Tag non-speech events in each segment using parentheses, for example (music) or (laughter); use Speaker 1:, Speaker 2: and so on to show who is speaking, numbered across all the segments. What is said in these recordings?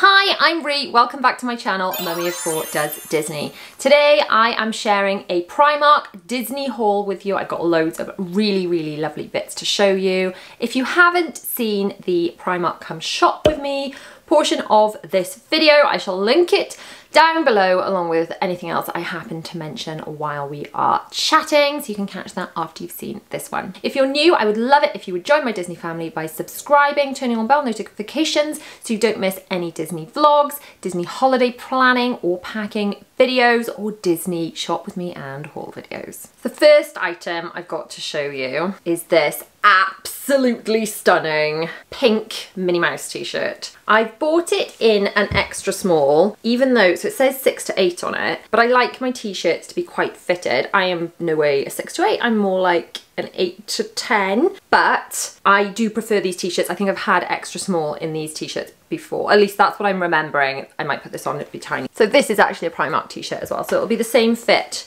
Speaker 1: Hi, I'm Ree. Welcome back to my channel, Mummy of Four Does Disney. Today I am sharing a Primark Disney haul with you. I've got loads of really, really lovely bits to show you. If you haven't seen the Primark Come Shop With Me portion of this video, I shall link it down below along with anything else I happen to mention while we are chatting so you can catch that after you've seen this one. If you're new I would love it if you would join my Disney family by subscribing, turning on bell notifications so you don't miss any Disney vlogs, Disney holiday planning or packing videos or Disney shop with me and haul videos. The first item I've got to show you is this absolutely stunning pink Minnie Mouse t-shirt. I've bought it in an extra small, even though, so it says six to eight on it, but I like my t-shirts to be quite fitted. I am no way a six to eight, I'm more like an 8 to 10 but I do prefer these t-shirts. I think I've had extra small in these t-shirts before. At least that's what I'm remembering. I might put this on it'd be tiny. So this is actually a Primark t-shirt as well. So it'll be the same fit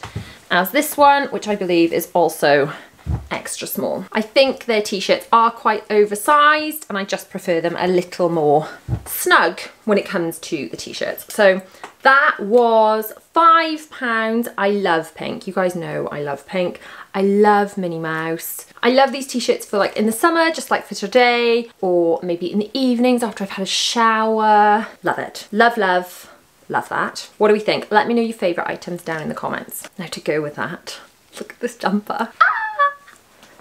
Speaker 1: as this one which I believe is also extra small. I think their t-shirts are quite oversized and I just prefer them a little more snug when it comes to the t-shirts. So that was five pounds. I love pink. You guys know I love pink. I love Minnie Mouse. I love these t-shirts for like in the summer, just like for today, or maybe in the evenings after I've had a shower. Love it. Love, love, love that. What do we think? Let me know your favorite items down in the comments. Now to go with that, look at this jumper. Ah!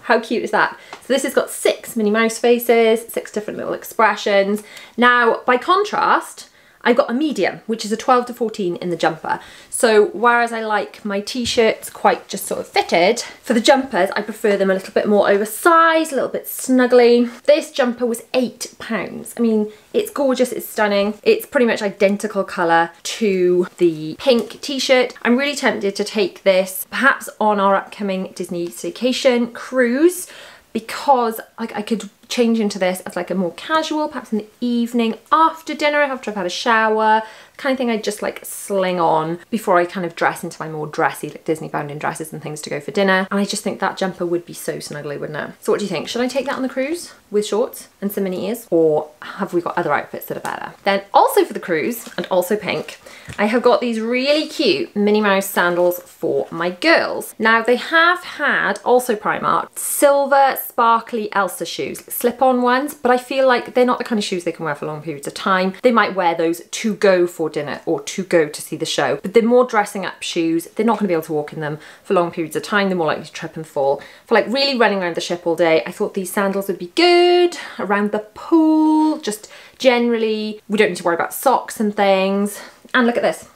Speaker 1: How cute is that? So this has got six Minnie Mouse faces, six different little expressions. Now, by contrast, I got a medium, which is a 12 to 14 in the jumper. So whereas I like my t-shirts quite just sort of fitted, for the jumpers I prefer them a little bit more oversized, a little bit snuggly. This jumper was eight pounds. I mean, it's gorgeous, it's stunning. It's pretty much identical colour to the pink t-shirt. I'm really tempted to take this perhaps on our upcoming Disney staycation cruise because like I could change into this as like a more casual, perhaps in the evening after dinner after I've had a shower, kind of thing I just like sling on before I kind of dress into my more dressy like Disneybounding dresses and things to go for dinner. And I just think that jumper would be so snuggly, wouldn't it? So what do you think? Should I take that on the cruise with shorts and some Minnie ears? Or have we got other outfits that are better? Then also for the cruise and also pink, I have got these really cute Minnie Mouse sandals for my girls. Now they have had, also Primark, silver sparkly Elsa shoes, slip-on ones, but I feel like they're not the kind of shoes they can wear for long periods of time. They might wear those to go for dinner or to go to see the show, but they're more dressing up shoes. They're not gonna be able to walk in them for long periods of time. They're more likely to trip and fall. For like really running around the ship all day, I thought these sandals would be good around the pool, just generally. We don't need to worry about socks and things. And look at this.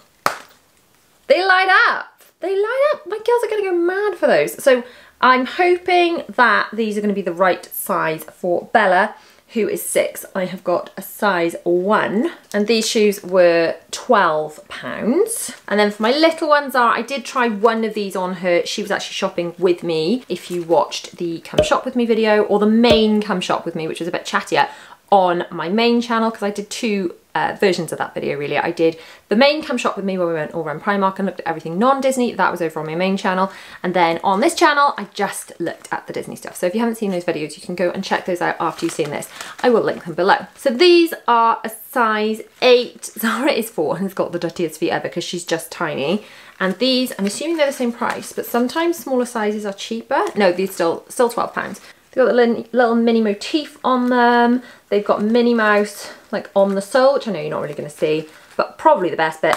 Speaker 1: They light up. They light up. My girls are gonna go mad for those. So I'm hoping that these are gonna be the right size for Bella who is six. I have got a size one and these shoes were 12 pounds. And then for my little ones are, I did try one of these on her. She was actually shopping with me. If you watched the come shop with me video or the main come shop with me, which was a bit chattier on my main channel because I did two uh, versions of that video really. I did the main come shop with me where we went all around Primark and looked at everything non-Disney, that was over on my main channel. And then on this channel, I just looked at the Disney stuff. So if you haven't seen those videos, you can go and check those out after you've seen this. I will link them below. So these are a size eight. (laughs) Zara is four and has got the dirtiest feet ever because she's just tiny. And these, I'm assuming they're the same price, but sometimes smaller sizes are cheaper. No, these still, still 12 pounds. They've got a little, Minnie motif on them. They've got Minnie Mouse like on the sole, which I know you're not really going to see, but probably the best bit.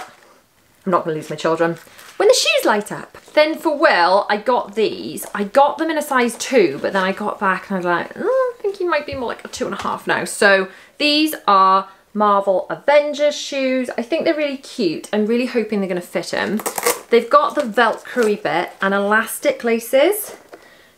Speaker 1: I'm not going to lose my children. When the shoes light up. Then for Will, I got these. I got them in a size two, but then I got back and I was like, oh, I think he might be more like a two and a half now. So these are Marvel Avengers shoes. I think they're really cute. I'm really hoping they're going to fit him. They've got the Velcro bit and elastic laces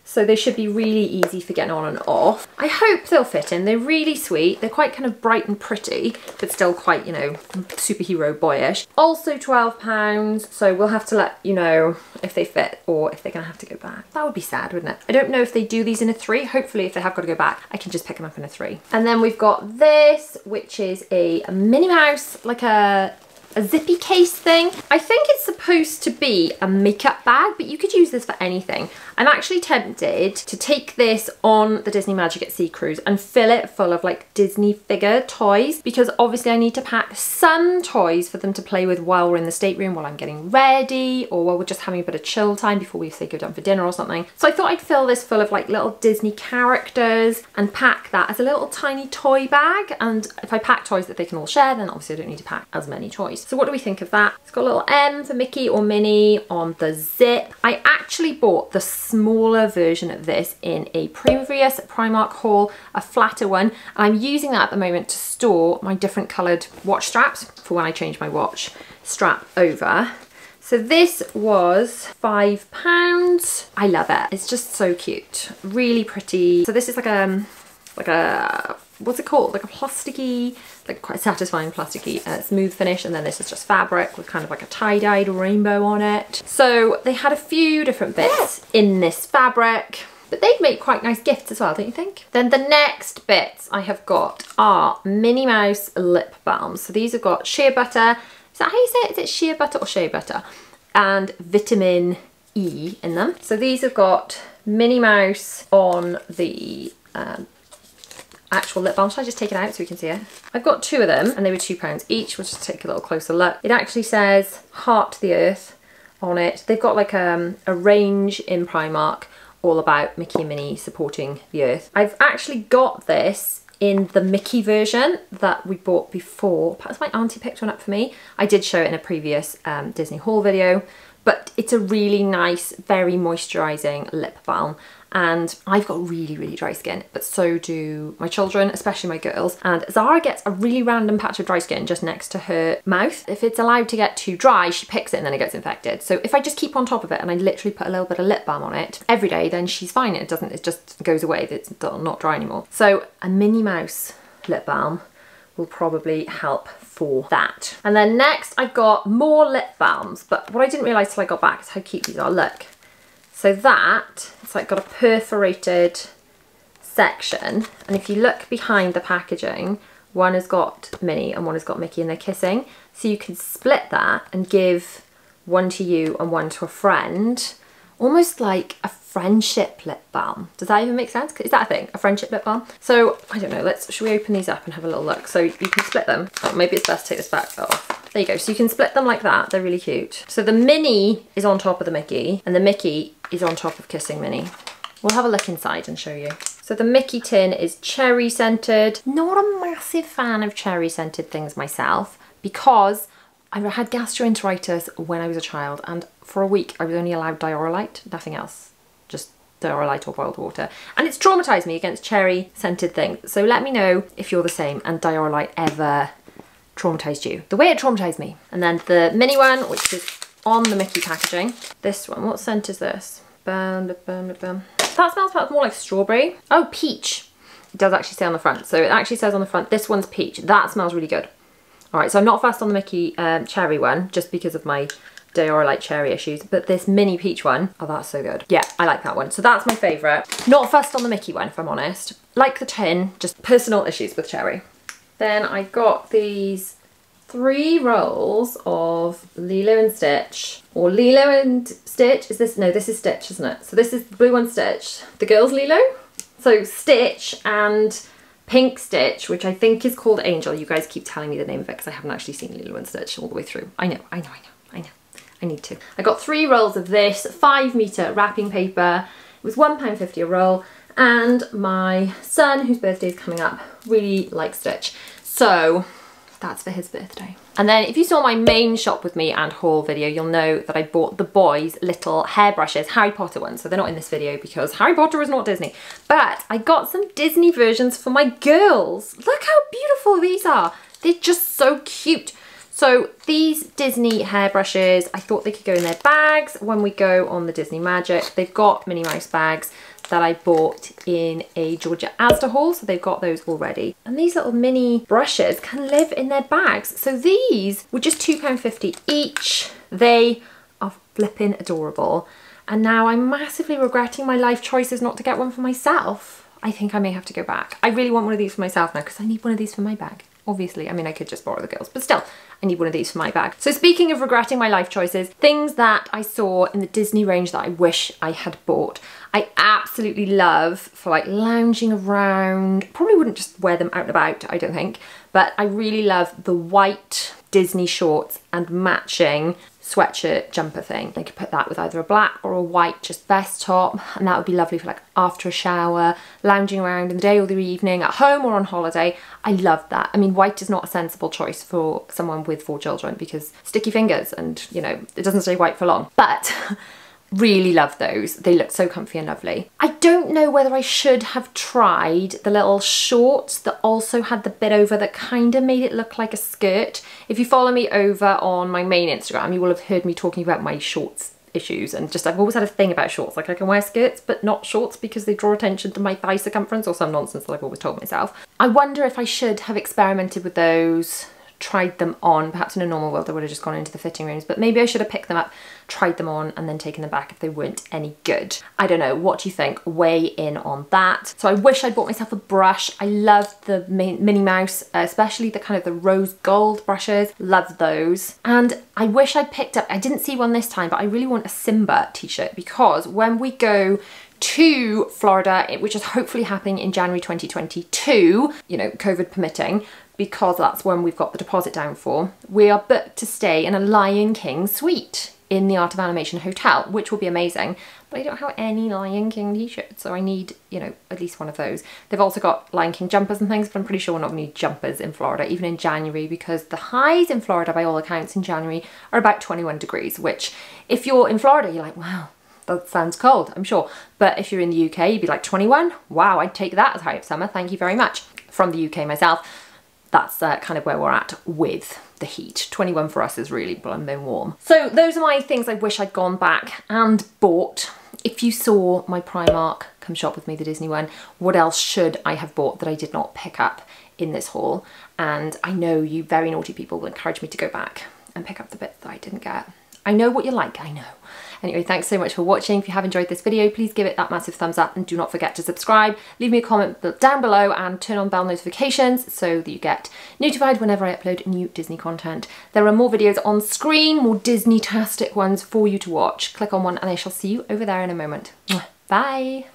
Speaker 1: so they should be really easy for getting on and off. I hope they'll fit in. They're really sweet. They're quite kind of bright and pretty, but still quite, you know, superhero boyish. Also £12, so we'll have to let you know if they fit or if they're gonna have to go back. That would be sad, wouldn't it? I don't know if they do these in a three. Hopefully if they have got to go back, I can just pick them up in a three. And then we've got this, which is a Minnie Mouse, like a a zippy case thing. I think it's supposed to be a makeup bag, but you could use this for anything. I'm actually tempted to take this on the Disney Magic at Sea cruise and fill it full of like Disney figure toys because obviously I need to pack some toys for them to play with while we're in the stateroom while I'm getting ready or while we're just having a bit of chill time before we say go down for dinner or something. So I thought I'd fill this full of like little Disney characters and pack that as a little tiny toy bag and if I pack toys that they can all share then obviously I don't need to pack as many toys. So what do we think of that? It's got a little M for Mickey or Minnie on the zip. I actually bought the smaller version of this in a previous Primark haul, a flatter one. And I'm using that at the moment to store my different coloured watch straps for when I change my watch strap over. So this was five pounds. I love it. It's just so cute. Really pretty. So this is like a, um, like a, what's it called? Like a plasticky, like quite satisfying plasticky uh, smooth finish. And then this is just fabric with kind of like a tie-dyed rainbow on it. So they had a few different bits in this fabric. But they'd make quite nice gifts as well, don't you think? Then the next bits I have got are Minnie Mouse lip balms. So these have got shea butter, is that how you say it? Is it shea butter or shea butter? And vitamin E in them. So these have got Minnie Mouse on the um, actual lip balm. Should I just take it out so we can see it? I've got two of them and they were two pounds each. We'll just take a little closer look. It actually says Heart to the Earth on it. They've got like um, a range in Primark all about Mickey and Minnie supporting the earth. I've actually got this in the Mickey version that we bought before. Perhaps my auntie picked one up for me. I did show it in a previous um, Disney haul video, but it's a really nice, very moisturising lip balm and I've got really, really dry skin, but so do my children, especially my girls. And Zara gets a really random patch of dry skin just next to her mouth. If it's allowed to get too dry, she picks it and then it gets infected. So if I just keep on top of it and I literally put a little bit of lip balm on it every day, then she's fine. It doesn't, it just goes away. It's not dry anymore. So a Minnie Mouse lip balm will probably help for that. And then next I got more lip balms, but what I didn't realise till I got back is how cute these are. Look. So that, it's like got a perforated section. And if you look behind the packaging, one has got Minnie and one has got Mickey and they're kissing. So you can split that and give one to you and one to a friend almost like a friendship lip balm. Does that even make sense? Is that a thing? A friendship lip balm? So, I don't know, let's, should we open these up and have a little look? So you can split them. Oh, maybe it's best to take this back off. There you go. So you can split them like that. They're really cute. So the Minnie is on top of the Mickey and the Mickey is on top of Kissing Minnie. We'll have a look inside and show you. So the Mickey tin is cherry scented. Not a massive fan of cherry scented things myself because I had gastroenteritis when I was a child and for a week I was only allowed Dioralyte, nothing else, just Dioralyte or boiled water. And it's traumatised me against cherry scented things. So let me know if you're the same and Dioralyte ever traumatised you. The way it traumatised me. And then the Minnie one, which is on the Mickey packaging. This one, what scent is this? That smells more like strawberry. Oh, peach. It does actually say on the front. So it actually says on the front, this one's peach. That smells really good. All right, so I'm not fast on the Mickey um, cherry one just because of my Dior cherry issues, but this Minnie peach one, oh, that's so good. Yeah, I like that one. So that's my favorite. Not fussed on the Mickey one, if I'm honest. Like the tin, just personal issues with cherry. Then I got these three rolls of Lilo and Stitch, or Lilo and Stitch, is this, no, this is Stitch, isn't it? So this is the blue one Stitch, the girls Lilo. So Stitch and Pink Stitch, which I think is called Angel. You guys keep telling me the name of it because I haven't actually seen Lilo and Stitch all the way through. I know, I know, I know, I know. I need to. I got three rolls of this, five metre wrapping paper. It was £1.50 a roll. And my son, whose birthday is coming up, really likes Stitch. So that's for his birthday. And then if you saw my main shop with me and haul video, you'll know that I bought the boys little hairbrushes, Harry Potter ones. So they're not in this video because Harry Potter is not Disney. But I got some Disney versions for my girls. Look how beautiful these are. They're just so cute. So these Disney hairbrushes, I thought they could go in their bags when we go on the Disney Magic. They've got Minnie Mouse bags that I bought in a George at Asda haul, so they've got those already. And these little mini brushes can live in their bags. So these were just £2.50 each. They are flipping adorable. And now I'm massively regretting my life choices not to get one for myself. I think I may have to go back. I really want one of these for myself now because I need one of these for my bag. Obviously. I mean, I could just borrow the girls, but still, I need one of these for my bag. So speaking of regretting my life choices, things that I saw in the Disney range that I wish I had bought. I absolutely love for like lounging around, probably wouldn't just wear them out and about, I don't think, but I really love the white Disney shorts and matching sweatshirt jumper thing. I could put that with either a black or a white just vest top and that would be lovely for like after a shower, lounging around in the day or the evening, at home or on holiday. I love that. I mean white is not a sensible choice for someone with four children because sticky fingers and you know it doesn't stay white for long. But (laughs) Really love those. They look so comfy and lovely. I don't know whether I should have tried the little shorts that also had the bit over that kind of made it look like a skirt. If you follow me over on my main Instagram, you will have heard me talking about my shorts issues and just I've always had a thing about shorts like I can wear skirts but not shorts because they draw attention to my thigh circumference or some nonsense that I've always told myself. I wonder if I should have experimented with those tried them on. Perhaps in a normal world I would have just gone into the fitting rooms, but maybe I should have picked them up, tried them on, and then taken them back if they weren't any good. I don't know, what do you think? Weigh in on that. So I wish I'd bought myself a brush. I love the Minnie Mouse, uh, especially the kind of the rose gold brushes. Love those. And I wish I'd picked up, I didn't see one this time, but I really want a Simba t-shirt because when we go to Florida, which is hopefully happening in January 2022, you know, COVID permitting, because that's when we've got the deposit down for, we are booked to stay in a Lion King suite in the Art of Animation Hotel, which will be amazing. But I don't have any Lion King t-shirts, so I need, you know, at least one of those. They've also got Lion King jumpers and things, but I'm pretty sure we're not going to need jumpers in Florida, even in January, because the highs in Florida, by all accounts, in January are about 21 degrees, which if you're in Florida, you're like, wow, that sounds cold, I'm sure. But if you're in the UK, you'd be like 21. Wow, I'd take that as high of summer. Thank you very much. From the UK myself that's uh, kind of where we're at with the heat. 21 for us is really blooming warm. So those are my things I wish I'd gone back and bought. If you saw my Primark Come Shop With Me, the Disney one, what else should I have bought that I did not pick up in this haul? And I know you very naughty people will encourage me to go back and pick up the bits that I didn't get. I know what you're like, I know. Anyway, thanks so much for watching. If you have enjoyed this video, please give it that massive thumbs up and do not forget to subscribe. Leave me a comment down below and turn on bell notifications so that you get notified whenever I upload new Disney content. There are more videos on screen, more Disney-tastic ones for you to watch. Click on one and I shall see you over there in a moment. Bye!